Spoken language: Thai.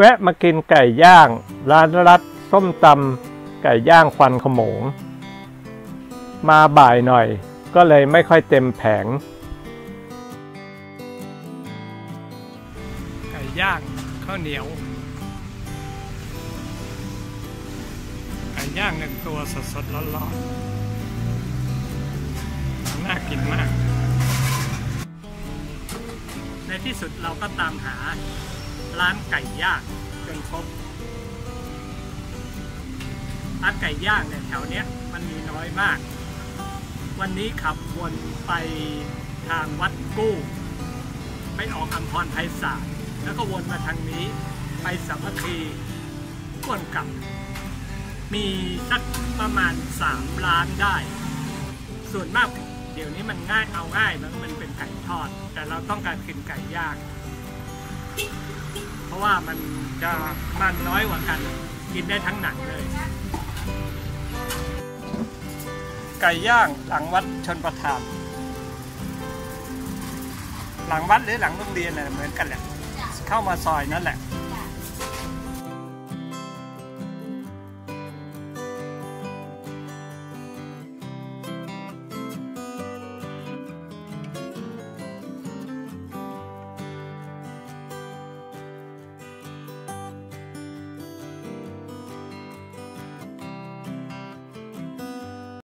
แวะมากินไก่ย่าง ร้านรัดส้มตำไก่ย่างควันขโมง มาบ่ายหน่อยก็เลยไม่ค่อยเต็มแผง ไก่ย่างข้าวเหนียว ไก่ย่างหนึ่งตัวสดๆร้อนๆน่ากินมาก ในที่สุดเราก็ตามหา ร้านไก่ย่างจนพบร้านไก่ย่างเนี่ยแถวเนี้ยมันมีน้อยมาก วันนี้ขับวนไปทางวัดกู้ ไปออกอัมพรไพศาลแล้วก็วนมาทางนี้ ไปสามัคคีวนกลับ มีสักประมาณสามล้านได้ ส่วนมากเดี๋ยวนี้มันง่ายเอาง่ายมันมันเป็นไก่ทอด แต่เราต้องการกินไก่ย่าง เพราะว่ามันจะมันน้อยกว่ากัน กินได้ทั้งหนังเลย ไก่ย่างหลังวัดชนประทานหลังวัดหรือหลังโรงเรียนน่ะเหมือนกันแหละ เข้ามาซอยนั่นแหละ